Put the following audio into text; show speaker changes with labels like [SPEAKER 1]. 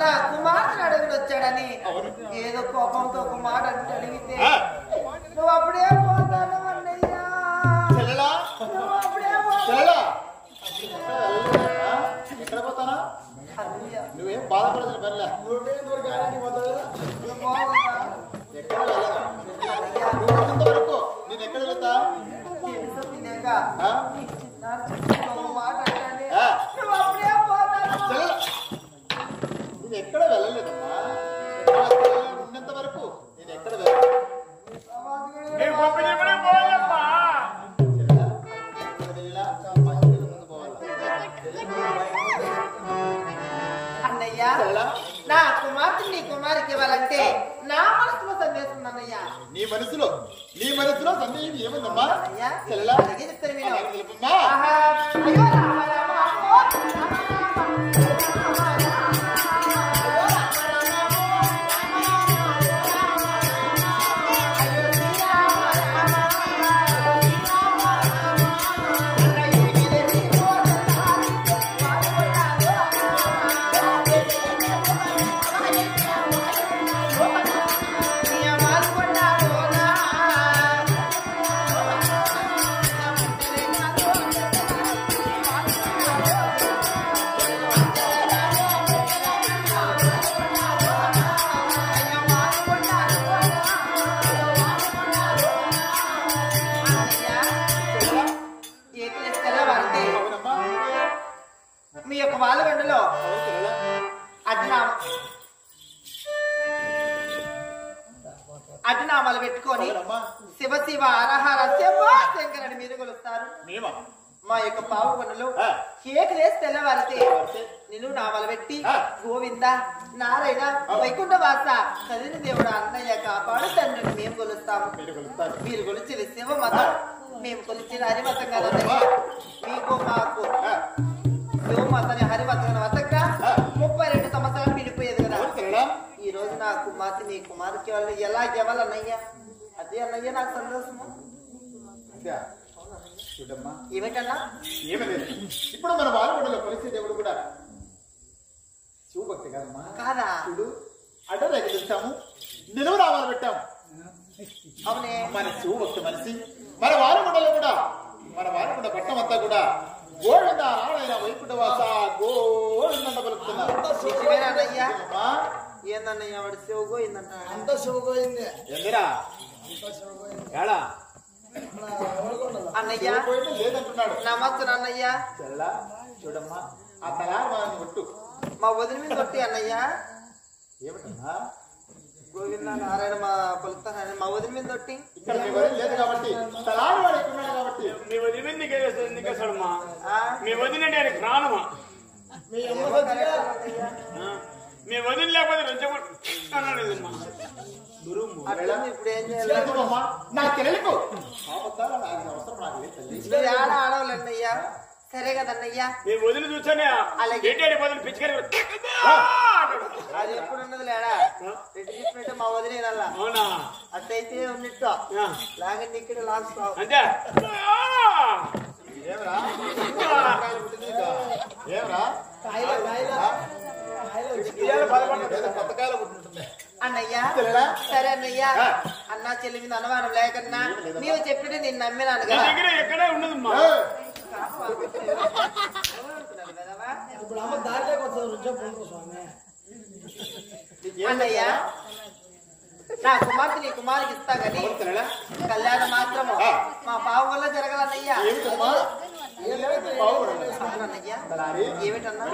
[SPEAKER 1] నా కుమారుని అడుగుని వచ్చాడని. ఏదో కోపంతో ఒక మాట అంటే అడిగితే. నువ్వు అప్పుడే పోతాను అన్నయ్యా.
[SPEAKER 2] చెల్లెలా?
[SPEAKER 1] నువ్వు అప్పుడే
[SPEAKER 2] ఎక్కడ పోతానా? బాధపడదు
[SPEAKER 1] నువ్వు పోవద్దా?
[SPEAKER 2] నేను ఎక్కడ వెళ్ళలేదమ్మా ఉన్నంత వరకు నేను ఎక్కడ
[SPEAKER 1] అన్నయ్య నా కుమార్తె నీ కుమారికి ఇవ్వాలంటే నా మనసులో సందేశం అన్నయ్య.
[SPEAKER 2] నీ మనసులో నీ మనసులో సందేహం ఏముందమ్మా?
[SPEAKER 1] అన్నయ్య
[SPEAKER 2] చెల్లెలా
[SPEAKER 1] చెప్తాను యొక్క వాలుగండులో
[SPEAKER 2] అవును చెల్లెలా
[SPEAKER 1] అడ్నా అడ్నామాలు పెట్టుకొని శివ శివ అరహర శంకరని మీరు కొలుస్తారు. మా యొక్క పావు పనులు
[SPEAKER 2] ఆ.
[SPEAKER 1] కేక్ వేసి తెల్లవారితే నిన్ను నామలు పెట్టి. గోవింద నారాయణ వైకుంఠ వాస చదివిన దేవుడు అన్నయ్య కాపాడు తండ్రిని మేము కొలుస్తాము.
[SPEAKER 2] మీరు
[SPEAKER 1] కొలిచిన శివ మతం మేము కొలిచిన హరిమతం కదా.
[SPEAKER 2] చూడమ్మా.
[SPEAKER 1] ఏమిటన్నా?
[SPEAKER 2] ఇప్పుడు మన బాలబడిలో కొలిసే దేవుడు కూడా శివభక్తి కదమ్మా.
[SPEAKER 1] కాదా?
[SPEAKER 2] చూడు అడ్డ తెచ్చాము నిలువ రావాలి పెట్టాము.
[SPEAKER 1] అవునే.
[SPEAKER 2] మన శివభక్తి మనిషి. మన వారకుండలో కూడా మన వారకుండ పట్టణం అంతా కూడా గోవింద నారాయణ వైకుంఠ వాస గోవిందంట పలుకుతున్నారు
[SPEAKER 1] నిజమేనా అన్నయ్య
[SPEAKER 2] అమ్మా,
[SPEAKER 1] ఏందన్నయ్య వాడు శివగో ఏందంట
[SPEAKER 3] అంత శుభపోయింది
[SPEAKER 2] ఏందిరా ఏడా
[SPEAKER 1] అన్నయ్య?
[SPEAKER 2] లేదంటున్నాడు.
[SPEAKER 1] నమస్తే అన్నయ్య
[SPEAKER 2] చెల్ల చూడమ్మా ఆ తలారి వాళ్ళని ఒట్టు.
[SPEAKER 1] మా వదిన మీద కొట్టి అన్నయ్య.
[SPEAKER 2] ఏమిటమ్మా?
[SPEAKER 1] గోవింద నారాయణ మా మా వదిన మీద కొట్టి
[SPEAKER 2] ఇక్కడ మీ వదిలి లేదు కాబట్టి తలారి వాడు ఇక్కడ ఉన్నాడు కాబట్టి.
[SPEAKER 4] మీ నీకే ప్రాణమా?
[SPEAKER 3] అమ్మ
[SPEAKER 4] లేకపోతే
[SPEAKER 1] ఇప్పుడు ఏం చేయాలి?
[SPEAKER 2] లేదమ్మా, నా చెల్లెలకు ఆపత్తాల నాకు అవసరం నాకు లేదు తల్లి
[SPEAKER 1] మీరు ఆడ ఆడవాళ్ళు అన్నయ్య సరే కదన్నయ్య.
[SPEAKER 4] మీ వదిన చూసానే
[SPEAKER 1] అలాగే.
[SPEAKER 4] ఏంటి వదిన పిచ్చికరి
[SPEAKER 1] అది ఎప్పుడు ఉన్నది లేడా రెడ్డి చెప్పినట్టు మా వదిలేనల్లా
[SPEAKER 4] అవునా?
[SPEAKER 1] అట్టయితే ఉన్నట్టు.
[SPEAKER 4] ఆ.
[SPEAKER 1] లాగండి ఇక్కడ లాస్ట్
[SPEAKER 4] అంతే.
[SPEAKER 2] ఏమరా? ఏమరా?
[SPEAKER 3] కాయల కాయల.
[SPEAKER 2] పదకొండు. కొత్త కాయలు.
[SPEAKER 1] అన్నయ్య? సరే అన్నయ్య. అన్నా చెల్లి మీద అనుమానం లేకన్నా నీవు చెప్పితే నేను నమ్మినాను
[SPEAKER 4] నీ
[SPEAKER 1] కదా
[SPEAKER 4] ఎక్కడే
[SPEAKER 2] ఏయ్,
[SPEAKER 3] ఇప్పుడు అమ్మ దారిలోకి స్వామి?
[SPEAKER 1] అన్నయ్య నా కుమార్తె నీ కుమారికి ఇస్తా గాని
[SPEAKER 2] తెల్లడా?
[SPEAKER 1] కళ్యాణం మాత్రము. మా పావు వల్ల జరగాలన్నయ్య. ఏమిటన్నా?